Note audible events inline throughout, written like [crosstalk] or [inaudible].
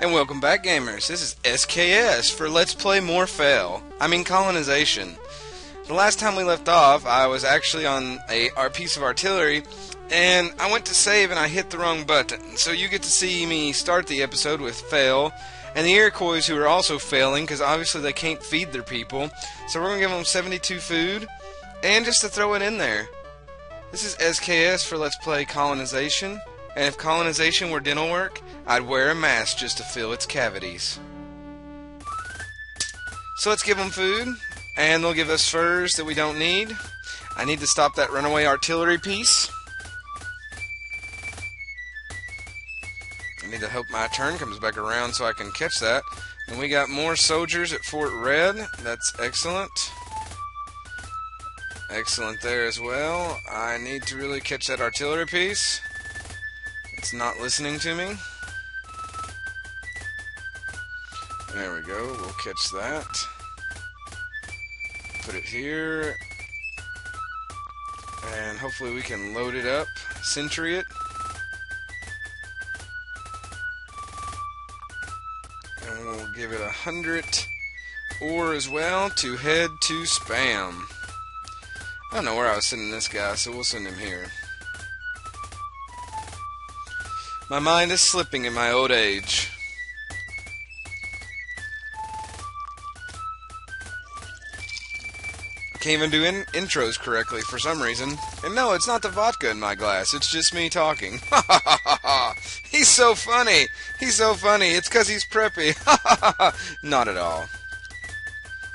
And welcome back, gamers. This is SKS for Let's Play More Fail. I mean, colonization. The last time we left off, I was actually on a our piece of artillery, and I went to save and I hit the wrong button. So you get to see me start the episode with fail, and the Iroquois who are also failing because obviously they can't feed their people. So we're gonna give them 72 food, and just to throw it in there. This is SKS for Let's Play Colonization. And if colonization were dental work, I'd wear a mask just to fill its cavities. So let's give them food, and they'll give us furs that we don't need. I need to stop that runaway artillery piece. I need to hope my turn comes back around so I can catch that. And we got more soldiers at Fort Red. That's excellent. Excellent there as well. I need to really catch that artillery piece. It's not listening to me. There we go. We'll catch that. Put it here. And hopefully we can load it up. Sentry it. And we'll give it a hundred ore as well to head to spam. I don't know where I was sending this guy, so we'll send him here. My mind is slipping in my old age. Can't even do in intros correctly for some reason. And no, it's not the vodka in my glass. It's just me talking. [laughs] Ha ha ha ha ha! He's so funny. He's so funny. It's because he's preppy. Ha [laughs] ha ha ha! Not at all.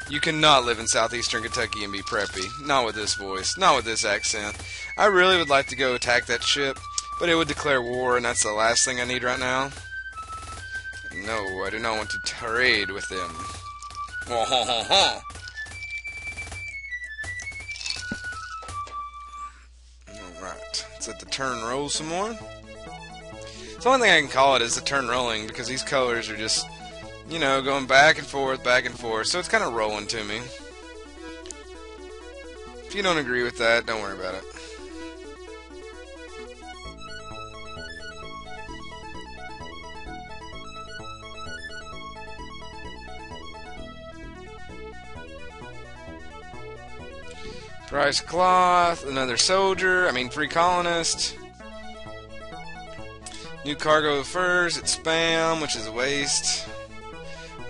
You cannot live in southeastern Kentucky and be preppy. Not with this voice. Not with this accent. I really would like to go attack that ship. But it would declare war, and that's the last thing I need right now. No, I do not want to trade with them. [laughs] Alright, let's let the turn roll some more. The only thing I can call it is the turn rolling, because these colors are just, you know, going back and forth, back and forth, so it's kind of rolling to me. If you don't agree with that, don't worry about it. Price cloth, another soldier, I mean free colonist. New cargo of furs it's spam, which is a waste.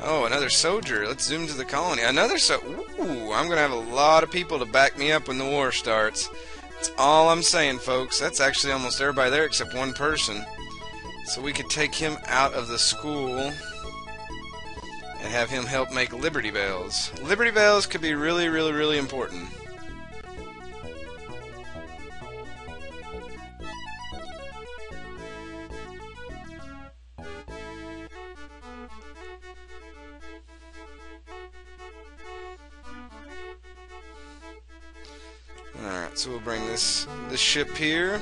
Oh, another soldier. Let's zoom to the colony. Another so. Ooh, I'm gonna have a lot of people to back me up when the war starts. That's all I'm saying, folks. That's actually almost everybody there except one person. So we could take him out of the school and have him help make Liberty Bells. Liberty Bells could be really, really, really important. So we'll bring this this ship here.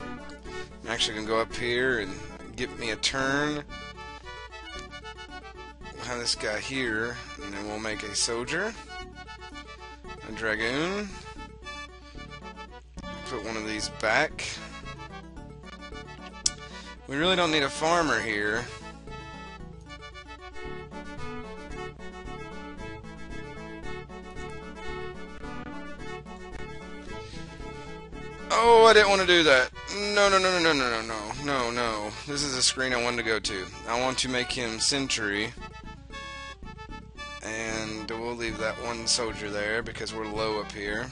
I'm actually gonna go up here and get me a turn. We'll have this guy here, and then we'll make a soldier. A dragoon. Put one of these back. We really don't need a farmer here. Oh, I didn't want to do that. No, no, no, no, no, no, no, no, no. This is a screen I wanted to go to. I want to make him sentry. And we'll leave that one soldier there because we're low up here.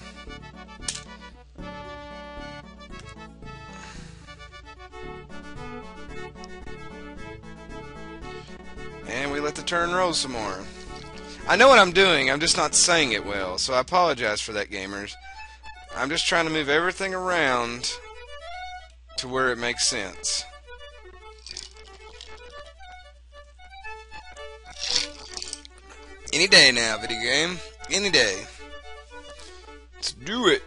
And we let the turn roll some more. I know what I'm doing, I'm just not saying it well, so I apologize for that, gamers. I'm just trying to move everything around to where it makes sense. Any day now, video game. Any day. Let's do it.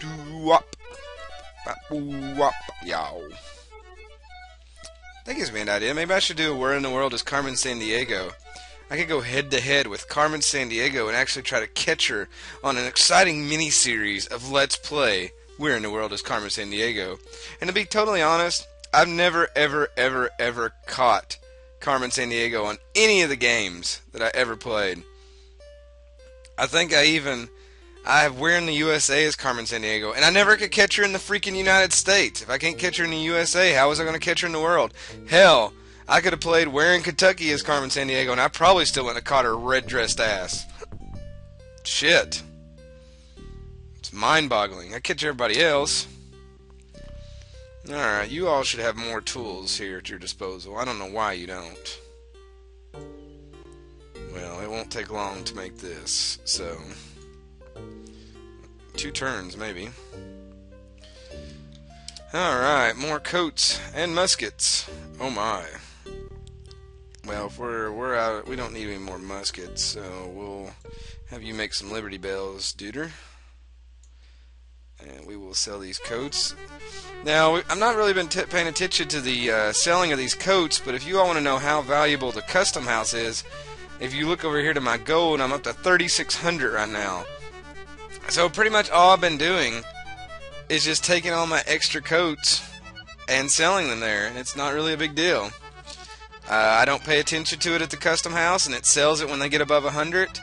Do wop. Yow. That gives me an idea. Maybe I should do a Where in the World is Carmen Sandiego. I could go head to head with Carmen Sandiego and actually try to catch her on an exciting mini series of Let's Play Where in the World is Carmen Sandiego. And to be totally honest, I've never, ever, ever, ever caught Carmen Sandiego on any of the games that I ever played. I think I even I have where in the USA is Carmen Sandiego, and I never could catch her in the freaking United States. If I can't catch her in the USA, how was I going to catch her in the world? Hell, I could have played where in Kentucky is Carmen Sandiego, and I probably still wouldn't have caught her red dressed ass. Shit. It's mind boggling. I catch everybody else. Alright, you all should have more tools here at your disposal. I don't know why you don't. Well, it won't take long to make this, so... Two turns, maybe. Alright, more coats and muskets. Oh my. Well, if we're, we're out, we don't need any more muskets, so we'll have you make some Liberty Bells, Duder. And we will sell these coats. Now, I'm not really been paying attention to the uh, selling of these coats, but if you all want to know how valuable the custom house is, if you look over here to my gold, I'm up to 3,600 right now. So pretty much all I've been doing is just taking all my extra coats and selling them there, and it's not really a big deal. Uh, I don't pay attention to it at the custom house, and it sells it when they get above 100,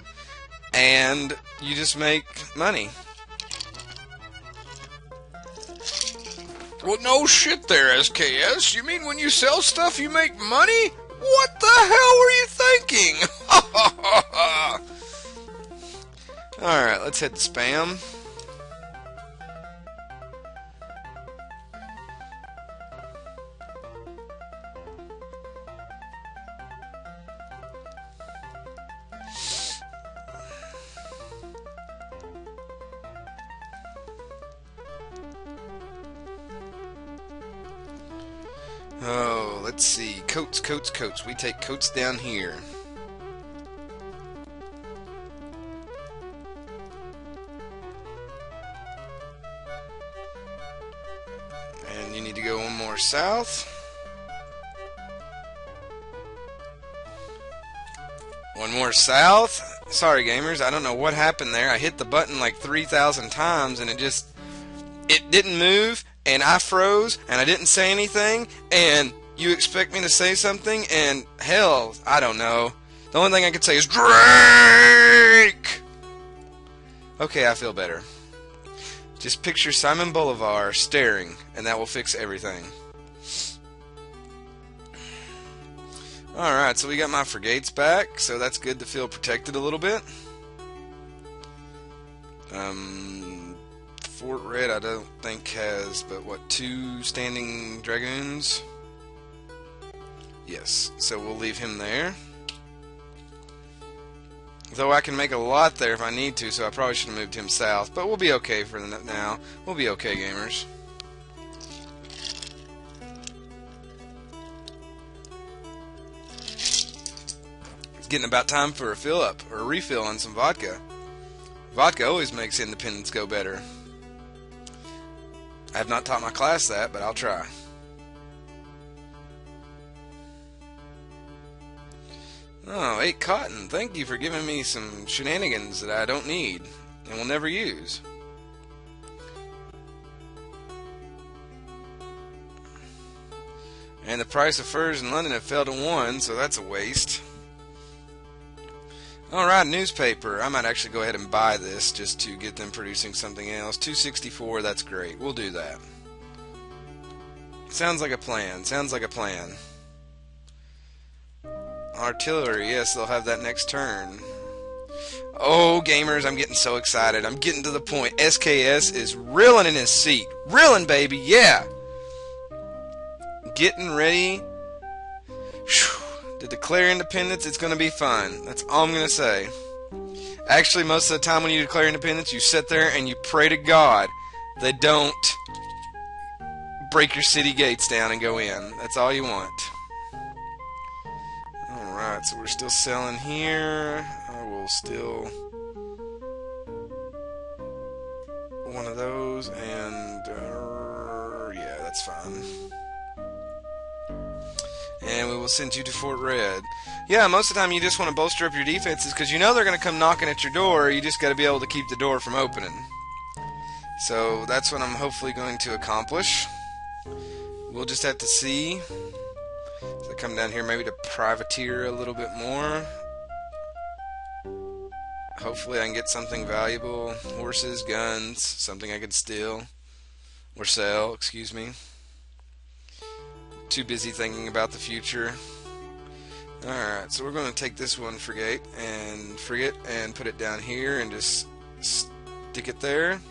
and you just make money. Well, no shit there, SKS. You mean when you sell stuff, you make money? What the hell were you thinking? [laughs] Alright, let's hit spam. Oh, let's see. Coats, coats, coats. We take coats down here. And you need to go one more south. One more south. Sorry, gamers. I don't know what happened there. I hit the button like 3,000 times and it just... It didn't move and I froze and I didn't say anything and you expect me to say something and hell, I don't know. The only thing I can say is Drake. Okay, I feel better. Just picture Simon Bolivar staring and that will fix everything. Alright, so we got my frigates back, so that's good to feel protected a little bit. Um, Fort Red, I don't think has, but what, two standing dragoons? Yes, so we'll leave him there. Though I can make a lot there if I need to, so I probably should have moved him south. But we'll be okay for now. We'll be okay, gamers. It's getting about time for a fill up, or a refill on some vodka. Vodka always makes independence go better. I have not taught my class that, but I'll try. Oh, eight cotton. Thank you for giving me some shenanigans that I don't need and will never use. And the price of furs in London have fell to one, so that's a waste. Alright, newspaper. I might actually go ahead and buy this just to get them producing something else. 264, that's great. We'll do that. Sounds like a plan. Sounds like a plan. Artillery, yes, they'll have that next turn. Oh, gamers, I'm getting so excited. I'm getting to the point. SKS is reeling in his seat. Reeling, baby, yeah! Getting ready. Whew to declare independence, it's going to be fun. That's all I'm going to say. Actually, most of the time when you declare independence, you sit there and you pray to God they don't break your city gates down and go in. That's all you want. Alright, so we're still selling here. I will still one of those and uh, yeah, that's fine and we will send you to Fort Red. Yeah, most of the time you just want to bolster up your defenses because you know they're going to come knocking at your door. You just got to be able to keep the door from opening. So that's what I'm hopefully going to accomplish. We'll just have to see. So I come down here maybe to privateer a little bit more. Hopefully I can get something valuable. Horses, guns, something I could steal. Or sell, excuse me. Too busy thinking about the future. Alright, so we're going to take this one frigate and frigate and put it down here and just stick it there.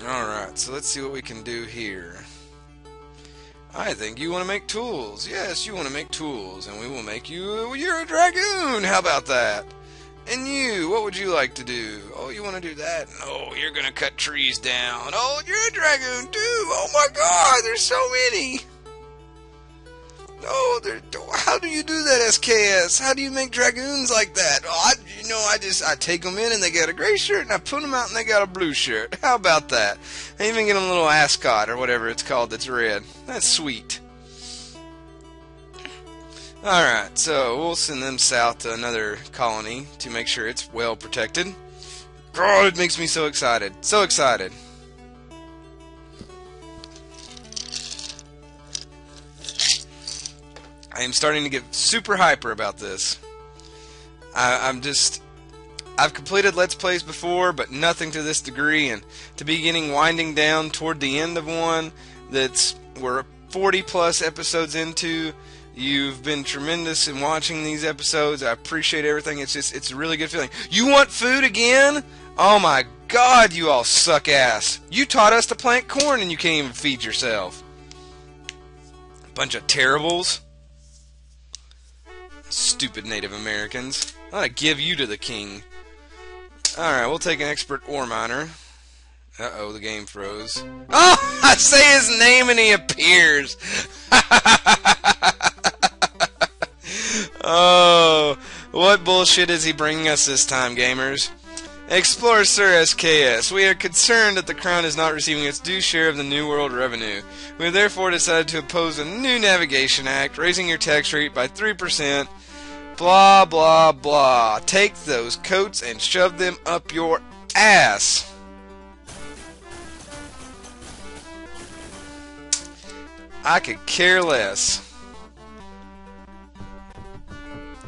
Alright, so let's see what we can do here. I think you want to make tools. Yes, you want to make tools, and we will make you. You're a dragoon! How about that? And you, what would you like to do? Oh, you want to do that? Oh, you're going to cut trees down. Oh, you're a dragoon too! Oh my god, there's so many! Oh, how do you do that, SKS? How do you make dragoons like that? Oh, I, you know, I just I take them in and they got a gray shirt, and I put them out and they got a blue shirt. How about that? I even get them a little ascot or whatever it's called that's red. That's sweet. Alright, so we'll send them south to another colony to make sure it's well protected. God, it makes me so excited. So excited. I am starting to get super hyper about this. I, I'm just. I've completed Let's Plays before, but nothing to this degree, and to be getting winding down toward the end of one that's we're 40 plus episodes into. You've been tremendous in watching these episodes. I appreciate everything. It's just it's a really good feeling. You want food again? Oh my god, you all suck ass. You taught us to plant corn and you can't even feed yourself. Bunch of terribles. Stupid Native Americans. I'm gonna give you to the king. Alright, we'll take an expert ore miner. Uh oh, the game froze. Oh, [laughs] I say his name and he appears. [laughs] oh, what bullshit is he bringing us this time, gamers? Explorer Sir SKS, we are concerned that the Crown is not receiving its due share of the New World revenue. We have therefore decided to oppose a new Navigation Act, raising your tax rate by 3%. Blah, blah, blah. Take those coats and shove them up your ass. I could care less.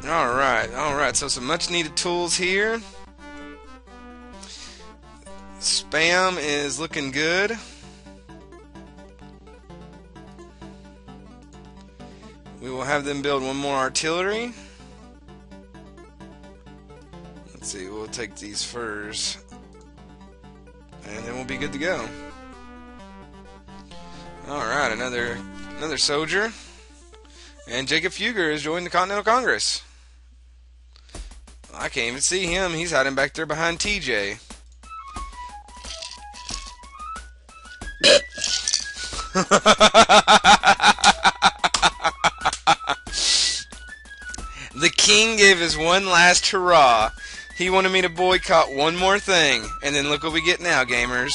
Alright, alright, so some much needed tools here. Spam is looking good. We will have them build one more artillery. Let's see, we'll take these furs. And then we'll be good to go. Alright, another another soldier. And Jacob Fugger has joined the Continental Congress. I can't even see him. He's hiding back there behind TJ. [laughs] the king gave his one last hurrah. He wanted me to boycott one more thing, and then look what we get now, gamers.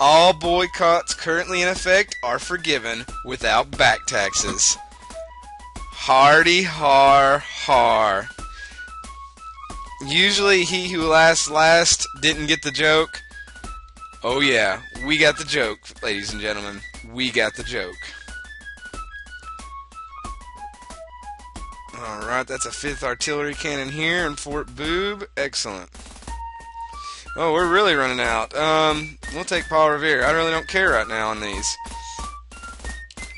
All boycotts currently in effect are forgiven without back taxes. Hardy har har. Usually he who lasts last didn't get the joke. Oh yeah, we got the joke, ladies and gentlemen. We got the joke. Alright, that's a 5th artillery cannon here in Fort Boob. Excellent. Oh, we're really running out. Um, we'll take Paul Revere. I really don't care right now on these.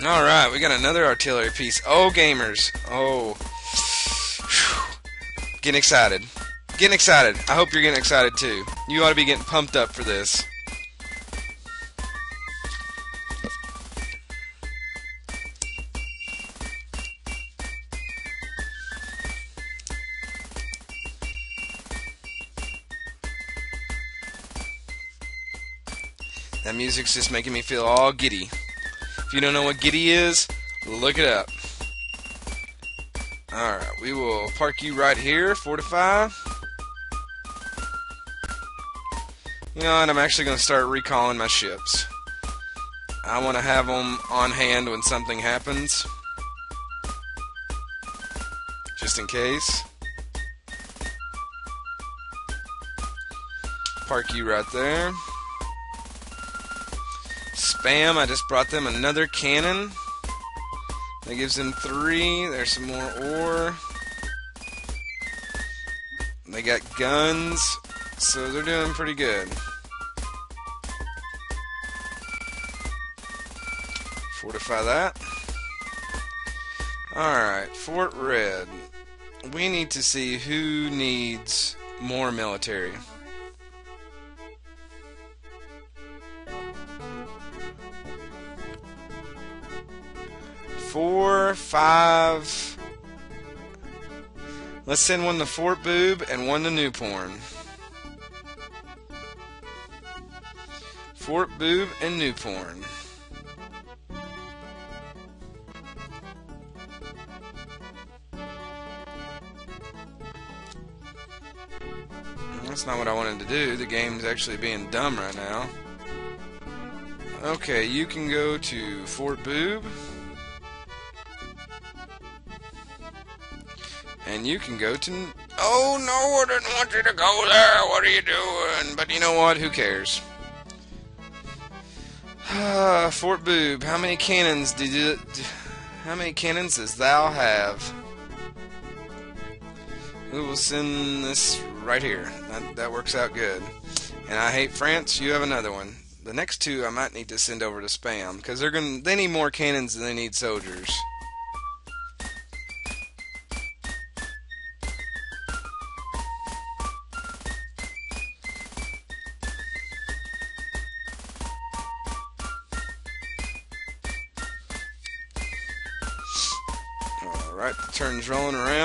Alright, we got another artillery piece. Oh, gamers. Oh. Whew. Getting excited. Getting excited. I hope you're getting excited too. You ought to be getting pumped up for this. That music's just making me feel all giddy. If you don't know what giddy is, look it up. Alright, we will park you right here, fortify. You know what, I'm actually going to start recalling my ships. I want to have them on hand when something happens. Just in case. Park you right there. Spam, I just brought them another cannon. That gives them three. There's some more ore. They got guns, so they're doing pretty good. Fortify that. Alright, Fort Red. We need to see who needs more military. Four, five. Let's send one to Fort Boob and one to Newporn. Fort Boob and Newporn. That's not what I wanted to do. The game's actually being dumb right now. Okay, you can go to Fort Boob. And you can go to... Oh, no, I didn't want you to go there. What are you doing? But you know what? Who cares? Ah, Fort Boob, how many cannons did you... How many cannons does thou have? We will send this right here. That, that works out good. And I hate France. You have another one. The next two I might need to send over to spam because they're gonna they need more cannons than they need soldiers.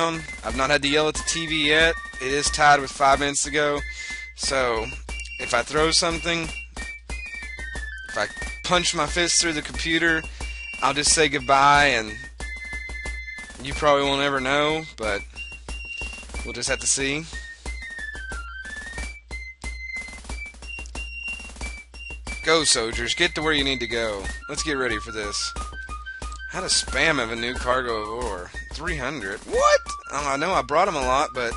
Around. I've not had to yell at the TV yet. It is tied with five minutes to go. So, if I throw something, if I punch my fist through the computer, I'll just say goodbye and you probably won't ever know, but we'll just have to see. Go, soldiers. Get to where you need to go. Let's get ready for this. How does Spam have a new cargo of ore? 300? What? Oh, I know I brought him a lot, but...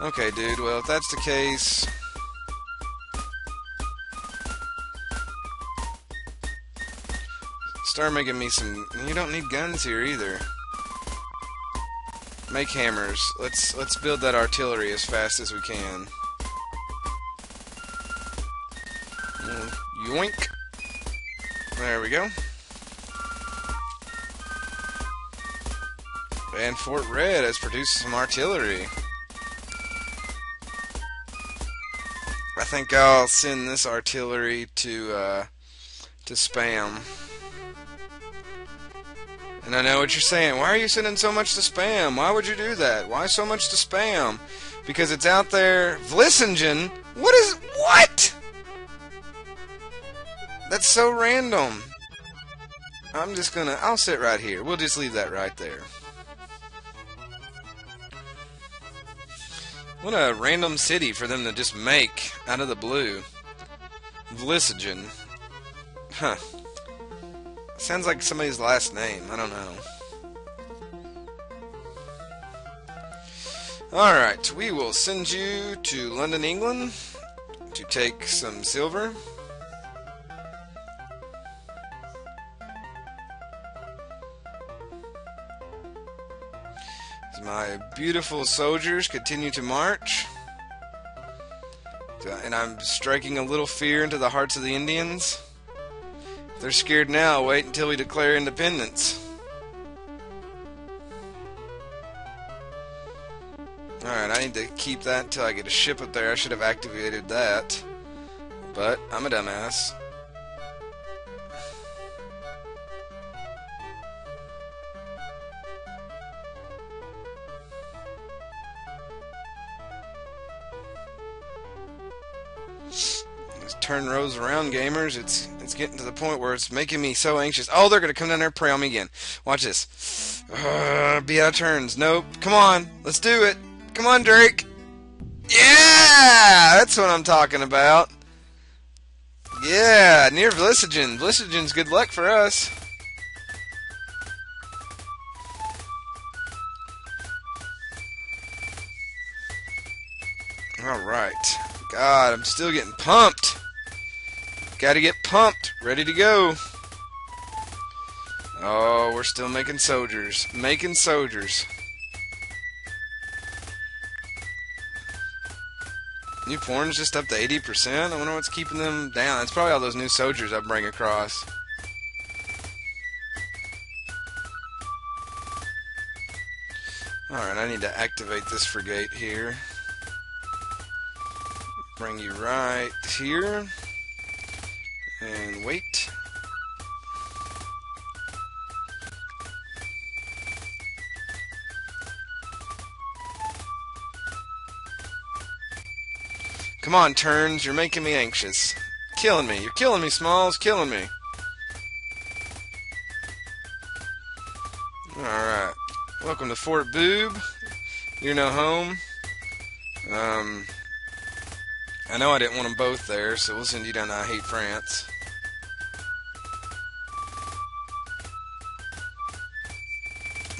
Okay, dude. Well, if that's the case... Start making me some... You don't need guns here, either. Make hammers. Let's let's build that artillery as fast as we can. Mm, yoink. There we go. And Fort Red has produced some artillery. I think I'll send this artillery to uh, to spam. And I know what you're saying. Why are you sending so much to spam? Why would you do that? Why so much to spam? Because it's out there. Vlissingen? What is. What? That's so random. I'm just gonna. I'll sit right here. We'll just leave that right there. What a random city for them to just make out of the blue. Vlissingen. Huh. Sounds like somebody's last name. I don't know. Alright, we will send you to London, England to take some silver. Beautiful soldiers continue to march. And I'm striking a little fear into the hearts of the Indians. If they're scared now, wait until we declare independence. Alright, I need to keep that until I get a ship up there. I should have activated that. But, I'm a dumbass. Turn rows around, gamers. It's it's getting to the point where it's making me so anxious. Oh, they're gonna come down there and prey on me again. Watch this. Uh, be out of turns. Nope. Come on, let's do it. Come on, Drake. Yeah, that's what I'm talking about. Yeah, near Vlissingen. Vlissingen's good luck for us. Alright. God, I'm still getting pumped. Gotta get pumped. Ready to go. Oh, we're still making soldiers. Making soldiers. New porn's just up to 80%? I wonder what's keeping them down. It's probably all those new soldiers I bring across. Alright, I need to activate this frigate here. Bring you right here. Wait. Come on, turns. You're making me anxious. Killing me. You're killing me, Smalls. Killing me. Alright. Welcome to Fort Boob. You're no home. Um, I know I didn't want them both there, so we'll send you down to I Hate France.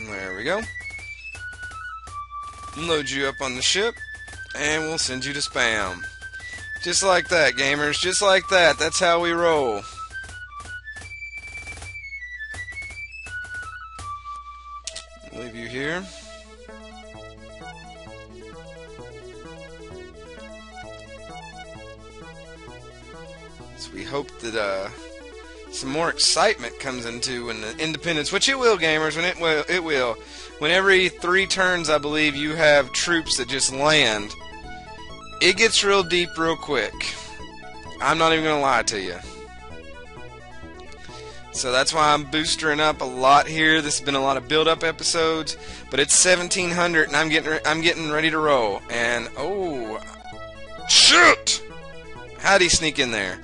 There we go. Load you up on the ship, and we'll send you to spam. Just like that, gamers. Just like that. That's how we roll. Leave you here. So we hope that uh, some more excitement comes into when the independence, which it will, gamers. When it will, it will. When every three turns, I believe you have troops that just land. It gets real deep real quick. I'm not even gonna lie to you. So that's why I'm boostering up a lot here. This has been a lot of build-up episodes, but it's 1700 and I'm getting I'm getting ready to roll. And oh, shoot! How'd he sneak in there?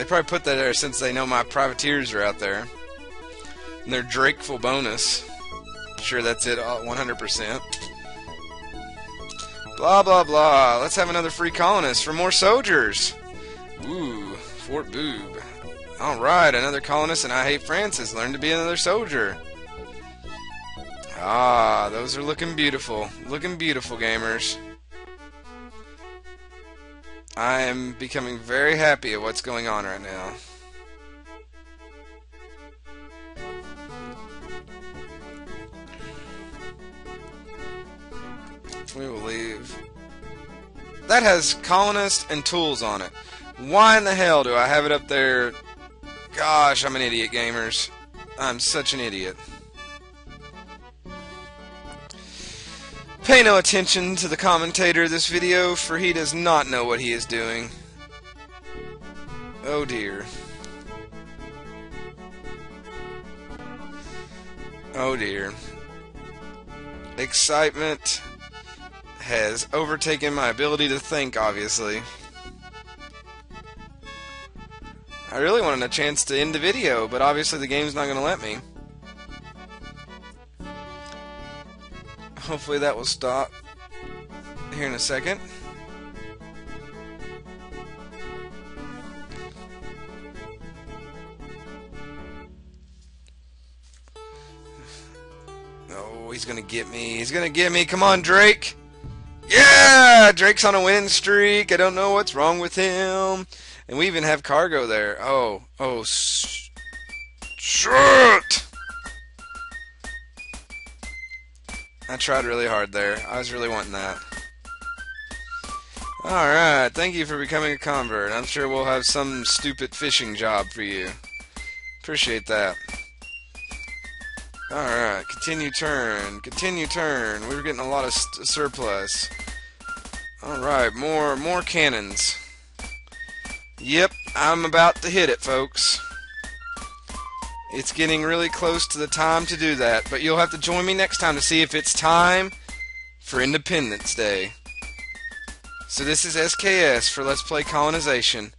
They probably put that there since they know my privateers are out there. And their Drakeful bonus. Sure, that's it, 100%. Blah, blah, blah. Let's have another free colonist for more soldiers. Ooh, Fort Boob. Alright, another colonist, and I hate Francis. Learn to be another soldier. Ah, those are looking beautiful. Looking beautiful, gamers. I am becoming very happy at what's going on right now. We will leave. That has colonist and tools on it. Why in the hell do I have it up there? Gosh, I'm an idiot, gamers. I'm such an idiot. Pay no attention to the commentator of this video, for he does not know what he is doing. Oh dear. Oh dear. Excitement has overtaken my ability to think, obviously. I really wanted a chance to end the video, but obviously the game's not going to let me. Hopefully that will stop here in a second. Oh, he's gonna get me. He's gonna get me. Come on, Drake. Yeah! Drake's on a win streak. I don't know what's wrong with him. And we even have cargo there. Oh, oh, sh shit! I tried really hard there. I was really wanting that. Alright, thank you for becoming a convert. I'm sure we'll have some stupid fishing job for you. Appreciate that. Alright, continue turn. Continue turn. We are getting a lot of surplus. Alright, more more cannons. Yep, I'm about to hit it, folks. It's getting really close to the time to do that, but you'll have to join me next time to see if it's time for Independence Day. So this is SKS for Let's Play Colonization.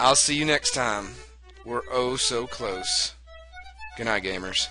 I'll see you next time. We're oh so close. Good night, gamers.